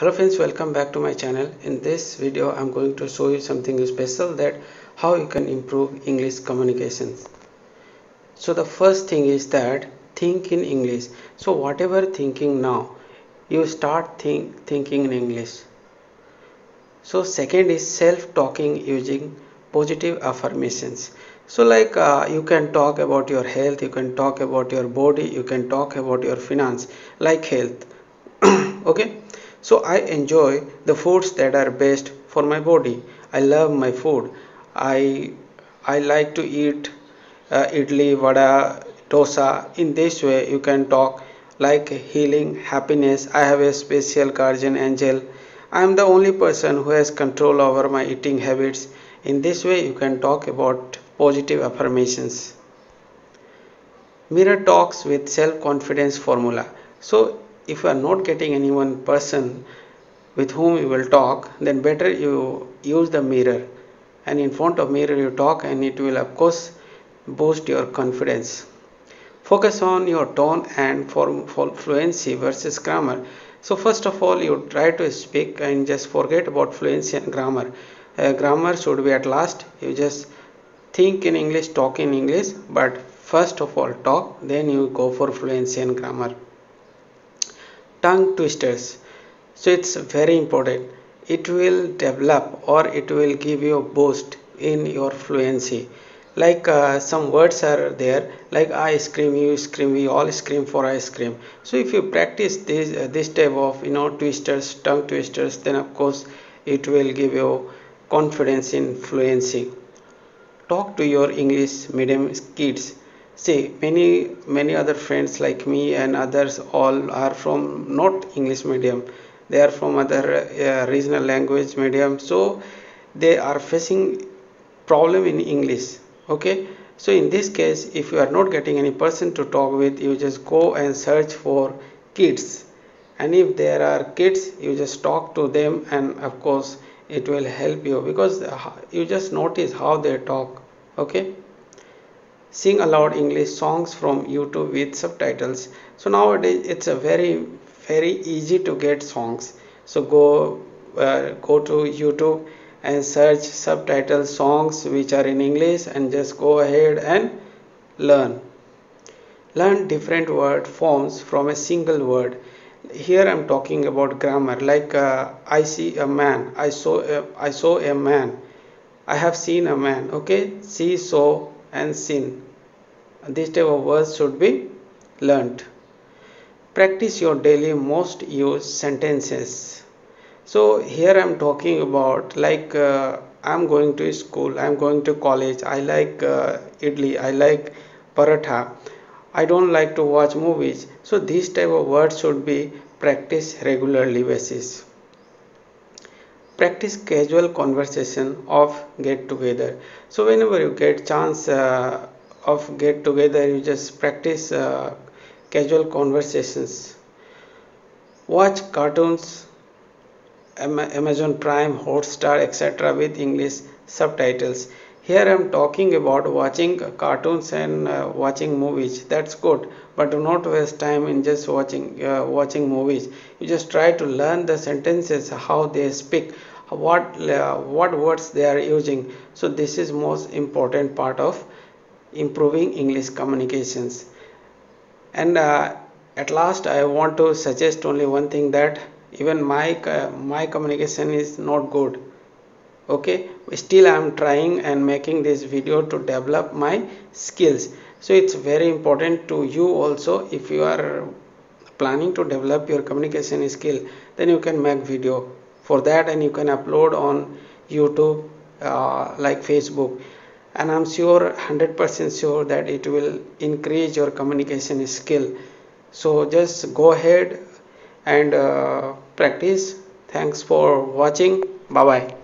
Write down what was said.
hello friends welcome back to my channel. In this video i'm going to show you something special that how you can improve english communications. So the first thing is that think in english. So whatever thinking now you start think thinking in english. So second is self talking using positive affirmations. So like uh, you can talk about your health you can talk about your body you can talk about your finance like health. Okay so i enjoy the foods that are best for my body. I love my food. I i like to eat uh, idli vada dosa. In this way you can talk like healing happiness. I have a special guardian angel. I am the only person who has control over my eating habits. In this way you can talk about positive affirmations. Mirror talks with self confidence formula. So if you are not getting any one person with whom you will talk then better you use the mirror. And in front of mirror you talk and it will of course boost your confidence. Focus on your tone and form for fluency versus grammar. So first of all you try to speak and just forget about fluency and grammar. Uh, grammar should be at last. You just think in english talk in english but first of all talk then you go for fluency and grammar tongue twisters. So it's very important. It will develop or it will give you a boost in your fluency. Like uh, some words are there like i scream you scream we all scream for ice cream. So if you practice this uh, this type of you know twisters tongue twisters then of course it will give you confidence in fluency. Talk to your english medium kids see many many other friends like me and others all are from not english medium. They are from other uh, regional language medium. So they are facing problem in english okay? So in this case if you are not getting any person to talk with you just go and search for kids. And if there are kids you just talk to them and of course it will help you because you just notice how they talk okay sing aloud english songs from youtube with subtitles. So nowadays it's a very very easy to get songs. So go uh, go to youtube and search subtitle songs which are in english and just go ahead and learn. Learn different word forms from a single word. Here i'm talking about grammar. Like uh, i see a man. I saw a, i saw a man. I have seen a man. Okay? See saw and seen this type of words should be learnt. practice your daily most used sentences. So here i'm talking about like uh, i'm going to school i'm going to college i like uh, idli i like paratha. I don't like to watch movies. So these type of words should be practiced regularly basis practice casual conversation of get together. So whenever you get chance uh, of get together you just practice uh, casual conversations. Watch cartoons amazon prime hotstar etc with english subtitles. Here i'm talking about watching cartoons and uh, watching movies. That's good but do not waste time in just watching uh, watching movies. You just try to learn the sentences how they speak what uh, what words they are using. So this is most important part of improving english communications. And uh, at last i want to suggest only one thing that even my uh, my communication is not good. Okay? Still i am trying and making this video to develop my skills. So it's very important to you also if you are planning to develop your communication skill then you can make video for that and you can upload on youtube uh, like facebook. And i'm sure 100% sure that it will increase your communication skill. So just go ahead and uh, practice. Thanks for watching. Bye bye